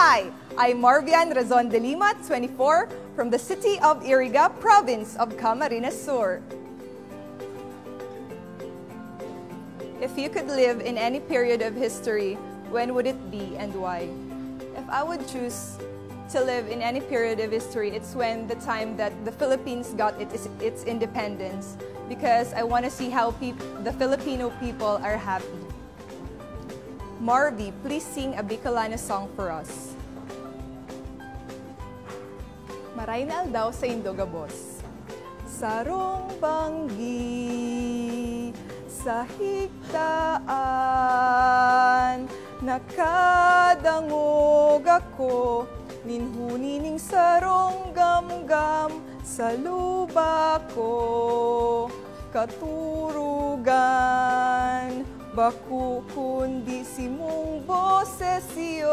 Hi, I'm Marvian Razon de Lima, 24, from the city of Iriga, province of Camarines Sur. If you could live in any period of history, when would it be and why? If I would choose to live in any period of history, it's when the time that the Philippines got its, its independence because I want to see how the Filipino people are happy. Marvy, please sing a Bicolana song for us. Maraynal daw sa Indogabos. Sarong banggi sa higdaan Nakadangog ako Ninhunining sarong gamgam sa luba ko Katurugan Baku kundi si mong boses iyo